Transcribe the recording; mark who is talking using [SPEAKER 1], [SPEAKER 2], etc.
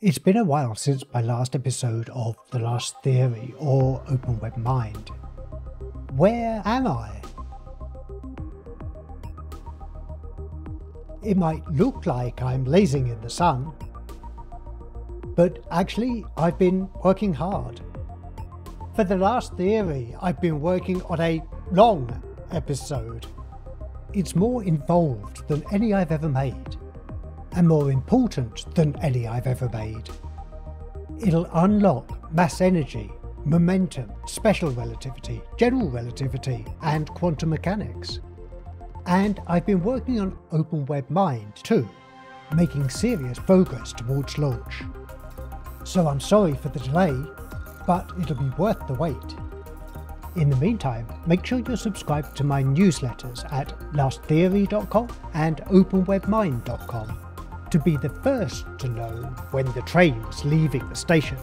[SPEAKER 1] It's been a while since my last episode of The Last Theory or Open Web Mind. Where am I? It might look like I'm lazing in the sun, but actually I've been working hard. For The Last Theory, I've been working on a long episode. It's more involved than any I've ever made and more important than any I've ever made. It'll unlock mass energy, momentum, special relativity, general relativity, and quantum mechanics. And I've been working on Open Web Mind too, making serious progress towards launch. So I'm sorry for the delay, but it'll be worth the wait. In the meantime, make sure you're subscribed to my newsletters at lasttheory.com and openwebmind.com to be the first to know when the train train's leaving the station.